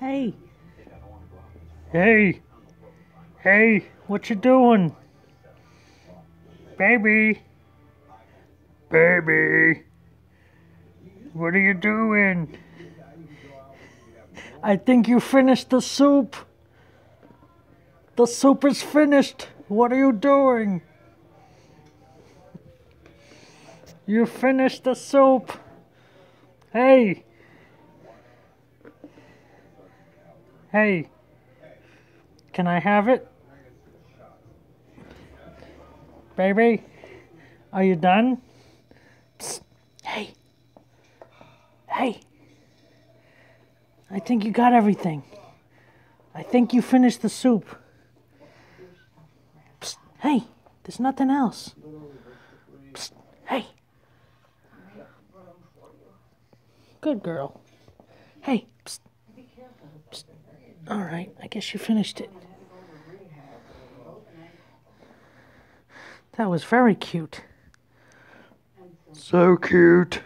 Hey. Hey. Hey, what you doing? Baby. Baby. What are you doing? I think you finished the soup. The soup is finished. What are you doing? You finished the soup. Hey. Hey. Can I have it? Baby, are you done? Psst. Hey. Hey. I think you got everything. I think you finished the soup. Psst. Hey, there's nothing else. Psst. Hey. Good girl. Hey. Psst. All right, I guess you finished it. That was very cute. So cute.